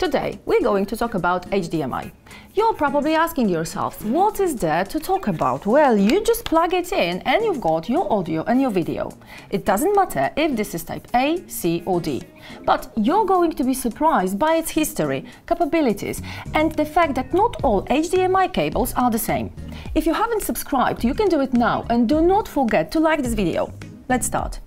Today, we're going to talk about HDMI. You're probably asking yourself, what is there to talk about? Well, you just plug it in and you've got your audio and your video. It doesn't matter if this is type A, C or D. But you're going to be surprised by its history, capabilities and the fact that not all HDMI cables are the same. If you haven't subscribed, you can do it now and do not forget to like this video. Let's start.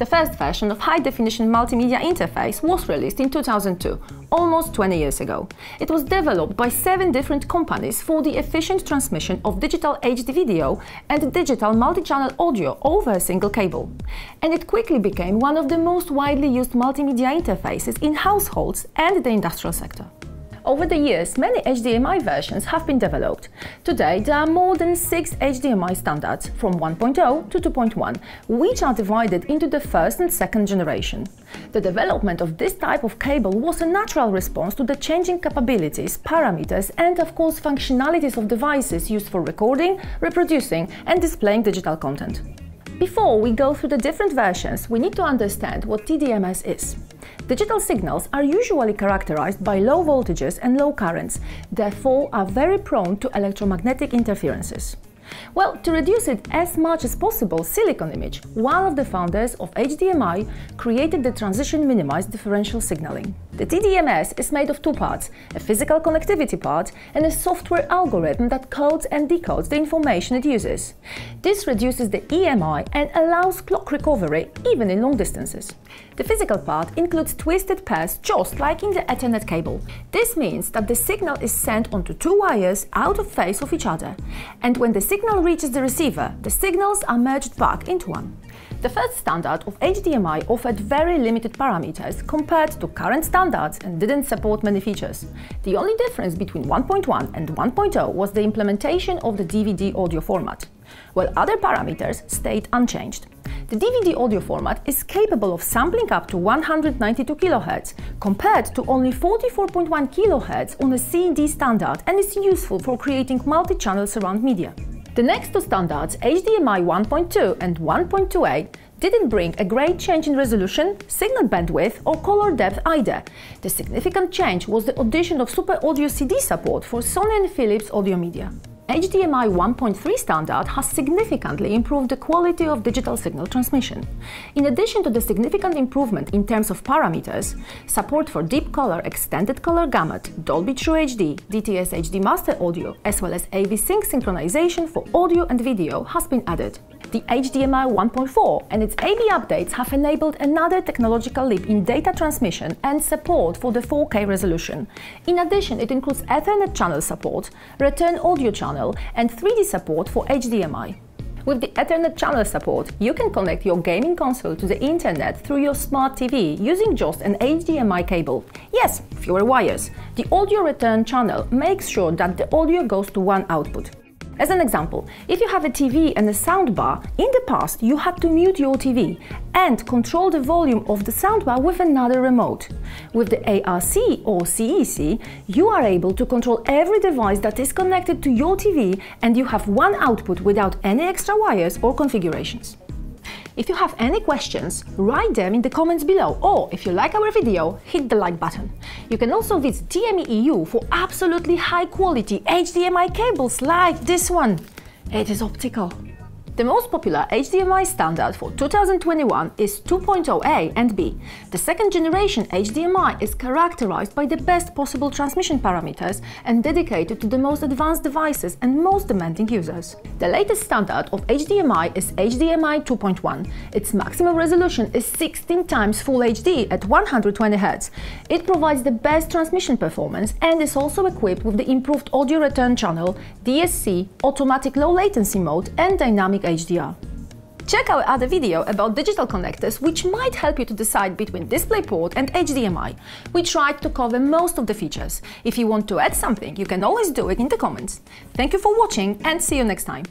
The first version of high-definition multimedia interface was released in 2002, almost 20 years ago. It was developed by seven different companies for the efficient transmission of digital HD video and digital multi-channel audio over a single cable. And it quickly became one of the most widely used multimedia interfaces in households and the industrial sector. Over the years, many HDMI versions have been developed. Today, there are more than six HDMI standards, from 1.0 to 2.1, which are divided into the first and second generation. The development of this type of cable was a natural response to the changing capabilities, parameters and of course functionalities of devices used for recording, reproducing and displaying digital content. Before we go through the different versions, we need to understand what TMDS is. Digital signals are usually characterized by low voltages and low currents, therefore are very prone to electromagnetic interferences. Well, to reduce it as much as possible, Silicon Image, one of the founders of HDMI, created the transition minimized differential signaling. The TMDS is made of two parts, a physical connectivity part and a software algorithm that codes and decodes the information it uses. This reduces the EMI and allows clock recovery even in long distances. The physical part includes twisted pairs just like in the Ethernet cable. This means that the signal is sent onto two wires out of phase of each other, and when the signal reaches the receiver, the signals are merged back into one. The first standard of HDMI offered very limited parameters compared to current standards and didn't support many features. The only difference between 1.1 and 1.0 was the implementation of the DVD audio format, while other parameters stayed unchanged. The DVD audio format is capable of sampling up to 192 kHz, compared to only 44.1 kHz on a CD standard and is useful for creating multi-channel surround media. The next two standards, HDMI 1.2 and 1.2a, didn't bring a great change in resolution, signal bandwidth or color depth either. The significant change was the addition of Super Audio CD support for Sony and Philips audio media. HDMI 1.3 standard has significantly improved the quality of digital signal transmission. In addition to the significant improvement in terms of parameters, support for deep color extended color gamut, Dolby True HD, DTS HD Master Audio, as well as AV Sync synchronization for audio and video has been added. The HDMI 1.4 and its AV updates have enabled another technological leap in data transmission and support for the 4K resolution. In addition, it includes Ethernet channel support, return audio channel, and 3D support for HDMI. With the Ethernet channel support, you can connect your gaming console to the internet through your smart TV using just an HDMI cable. Yes, fewer wires. The audio return channel makes sure that the audio goes to one output. As an example, if you have a TV and a soundbar, in the past you had to mute your TV and control the volume of the soundbar with another remote. With the ARC or CEC, you are able to control every device that is connected to your TV and you have one output without any extra wires or configurations. If you have any questions, write them in the comments below or if you like our video, hit the like button. You can also visit TME EU for absolutely high quality HDMI cables like this one. It is optical. The most popular HDMI standard for 2021 is 2.0A and B. The second generation HDMI is characterized by the best possible transmission parameters and dedicated to the most advanced devices and most demanding users. The latest standard of HDMI is HDMI 2.1. Its maximum resolution is 16 times Full HD at 120 Hz. It provides the best transmission performance and is also equipped with the improved audio return channel, DSC, automatic low latency mode and dynamic HDR. Check our other video about digital connectors which might help you to decide between DisplayPort and HDMI. We tried to cover most of the features. If you want to add something, you can always do it in the comments. Thank you for watching and see you next time.